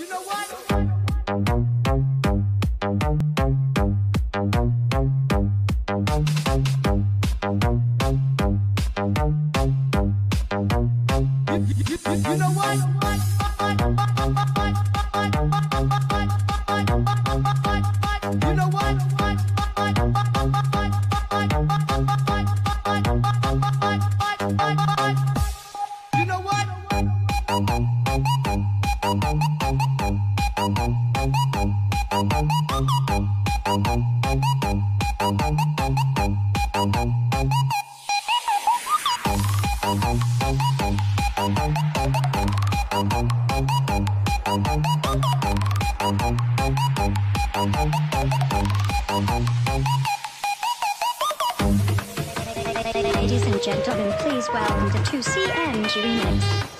You know what? Ladies and gentlemen, please welcome the 2CNG remix.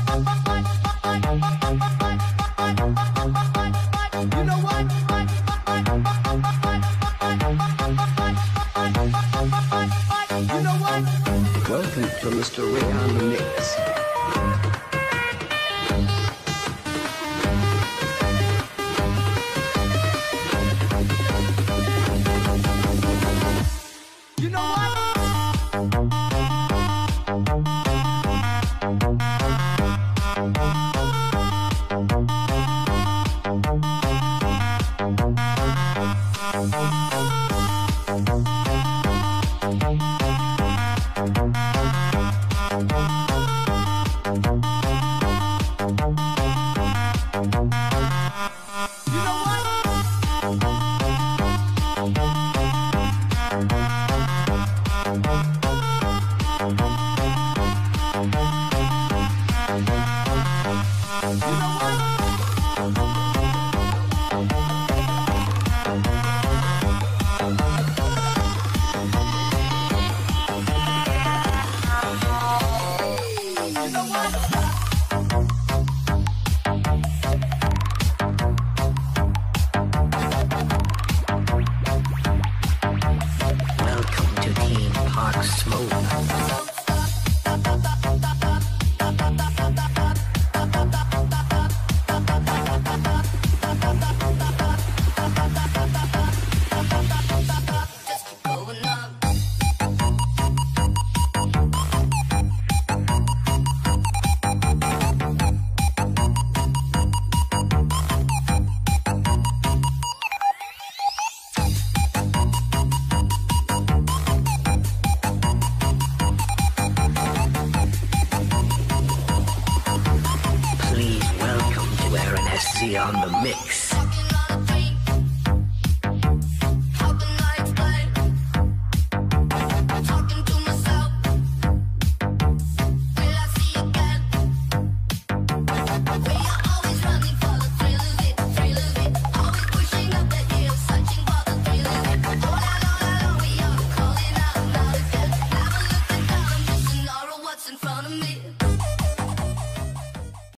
from Mr. Rick on the mix. smoke. on the mix.